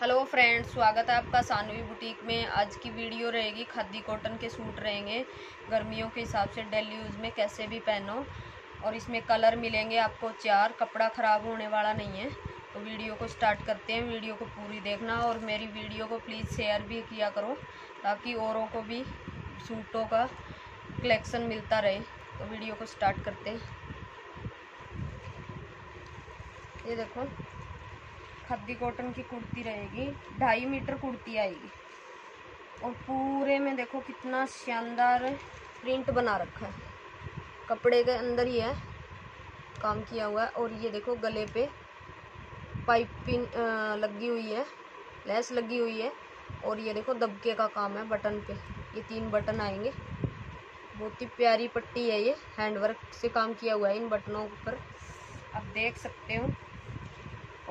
Hello friends, स्वागत है आपका सानवी बुटीक में। आज की वीडियो रहेगी खादी कॉटन के सूट रहेंगे। गर्मियों के हिसाब से डेली यूज़ में कैसे भी पहनो। और इसमें कलर मिलेंगे आपको चार, कपड़ा ख़राब होने वाला नहीं है। तो वीडियो को स्टार्ट करते हैं, वीडियो को पूरी देखना और मेरी वीडियो को प्लीज़ शेयर भी किया करो, ताकि औरों को भी सूटों का कलेक्शन मिलता रहे। तो वीडियो को स्टार्ट करते हैं। ये देखो खद्दी कॉटन की कुर्ती रहेगी, ढाई मीटर कुर्ती आएगी। और पूरे में देखो कितना शानदार प्रिंट बना रखा है। कपड़े के अंदर ही है, काम किया हुआ है। और ये देखो गले पे पाइपिंग लगी हुई है, लेस लगी हुई है। और ये देखो दबके का काम है बटन पे। ये तीन बटन आएँगे। बहुत ही प्यारी पट्टी है ये। हैंडवर्क से काम किया हुआ है इन बटनों पर। आप देख सकते हो।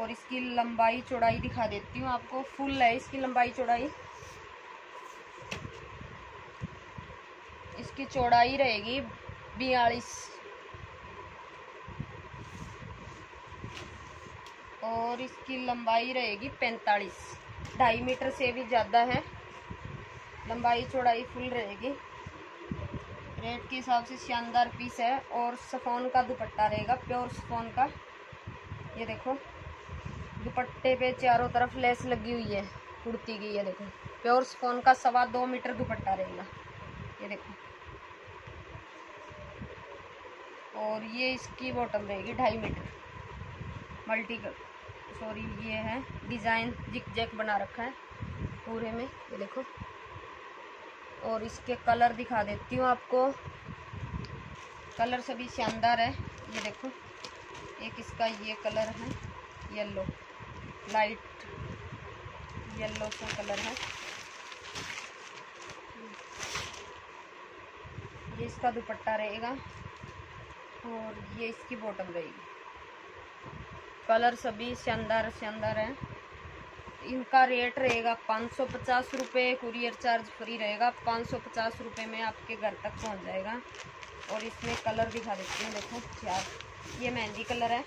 और इसकी लंबाई चौड़ाई दिखा देती हूँ आपको। फुल है इसकी लंबाई चौड़ाई। इसकी चौड़ाई रहेगी बयालीस। और इसकी लंबाई रहेगी पैंतालीस। ढाई मीटर से भी ज़्यादा है। लंबाई चौड़ाई फुल रहेगी। रेट के हिसाब से शानदार पीस है और सफोन का दुपट्टा रहेगा प्योर सफोन का। ये देखो। दुपट्टे पे चारों तरफ़ लेस लगी हुई है कुर्ती की ये देखो। प्योर स्पोन का सवा दो मीटर दुपट्टा रहेगा, ये देखो। और ये इसकी बॉटम रहेगी ढाई मीटर। मल्टी कलर सॉरी ये है डिज़ाइन जिक जैक बना रखा है, पूरे में, ये देखो। और इसके कलर दिखा देती हूँ आपको। कलर सभी शानदार है, ये देखो। एक इसका ये कलर है येलो लाइट येलो सा कलर है। ये इसका दुपट्टा रहेगा और ये इसकी बॉटम रहेगी। कलर सभी शानदार शानदार है। इनका रेट रहेगा पाँच सौ पचास रुपये कुरियर चार्ज फ्री रहेगा। पाँच सौ पचास रुपये में आपके घर तक पहुँच जाएगा। और इसमें कलर दिखा देती हूँ, देखो, चार। ये मेहंदी कलर है।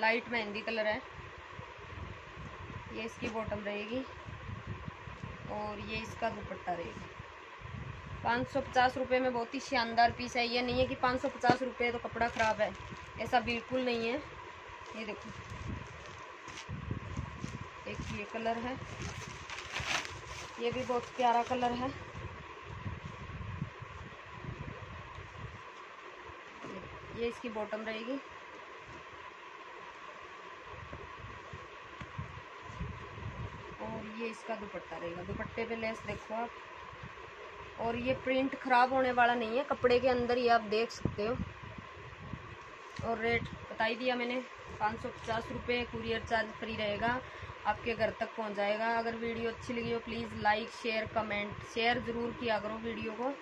लाइट मेहंदी कलर है। ये इसकी बॉटम रहेगी और ये इसका दुपट्टा रहेगा। पाँच सौ पचास रुपये में बहुत ही शानदार पीस है। ये नहीं है कि पाँच सौ पचास रुपये तो कपड़ा ख़राब है। ऐसा बिल्कुल नहीं है। ये देखो। एक ये कलर है। ये भी बहुत प्यारा कलर है। ये इसकी बॉटम रहेगी ये इसका दुपट्टा रहेगा। दुपट्टे पे लेस देखो आप। और ये प्रिंट ख़राब होने वाला नहीं है। कपड़े के अंदर ही आप देख सकते हो। और रेट बता ही दिया मैंने। पाँच सौ पचास रुपये कुरियर चार्ज फ्री रहेगा। आपके घर तक पहुँच जाएगा। अगर वीडियो अच्छी लगी हो please like share comment share ज़रूर किया करो वीडियो को।